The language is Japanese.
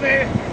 ぜ